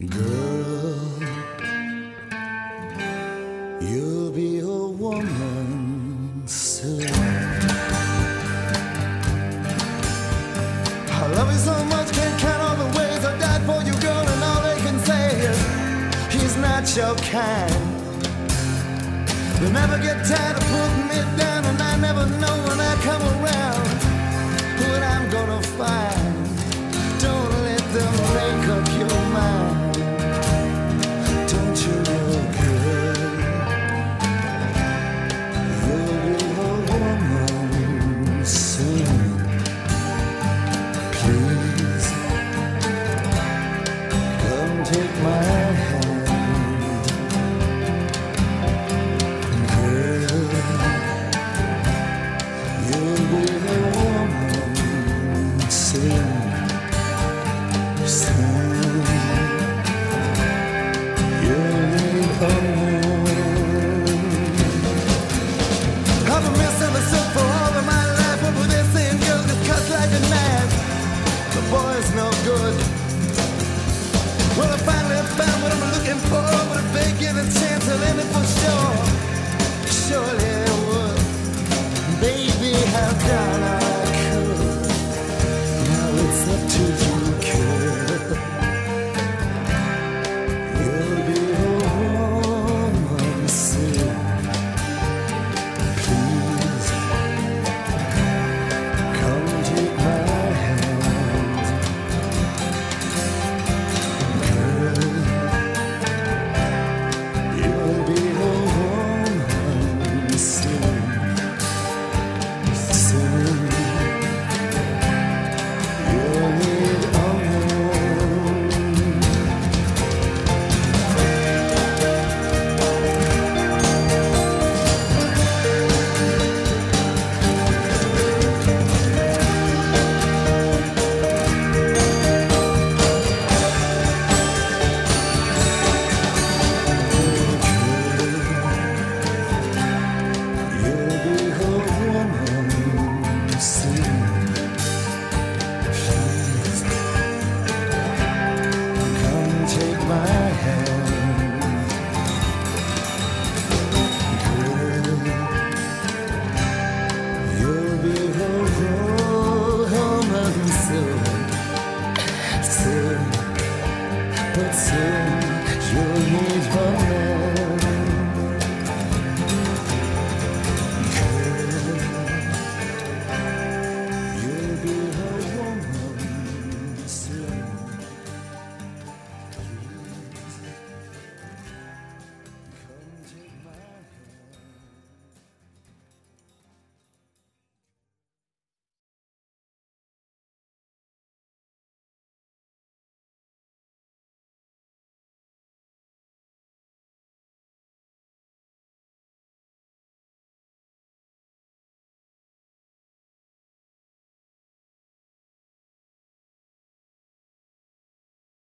Girl, you'll be a woman soon. I love you so much, can't count all the ways I died for you, girl, and all they can say is he's not your kind. They never get tired of putting me down, and I never know when I come around what I'm gonna sure. Surely it would. Baby, how can soon, but soon you'll need my love.